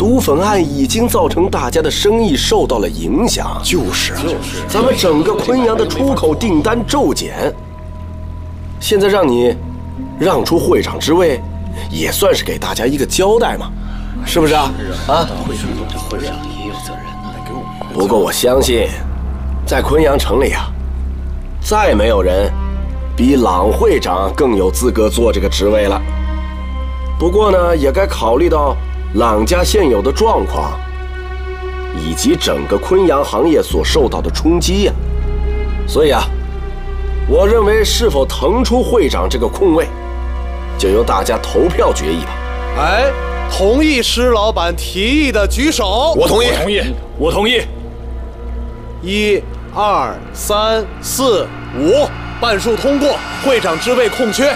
毒粉案已经造成大家的生意受到了影响，就是啊，咱们整个昆阳的出口订单骤减。现在让你让出会长之位，也算是给大家一个交代嘛，是不是啊？啊，会长这会长也有责任我们不过我相信，在昆阳城里啊，再没有人比朗会长更有资格做这个职位了。不过呢，也该考虑到朗家现有的状况，以及整个昆阳行业所受到的冲击呀。所以啊，我认为是否腾出会长这个空位，就由大家投票决议吧。哎，同意施老板提议的举手。我同意，同意，我同意。一、二、三、四、五，半数通过，会长之位空缺。